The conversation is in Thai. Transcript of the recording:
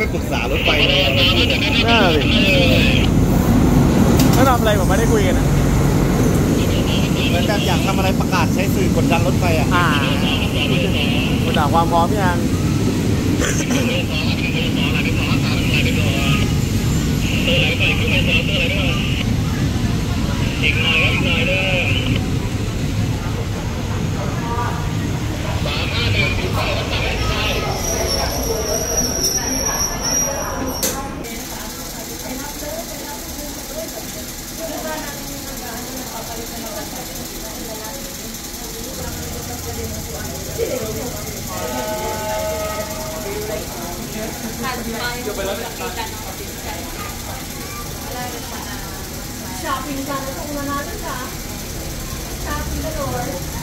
ไม่ปรึกษารถไฟเลยน่าสิถ้าทำอะไรผมไม่ได้คุยกันนะเหมือนแบบอยากทำอะไรประกาศใช้สื่อกดดันรถไฟอะอ่าคุณถามความพร้อมยัง Shopping sana sa una natin ka. Shopping galore.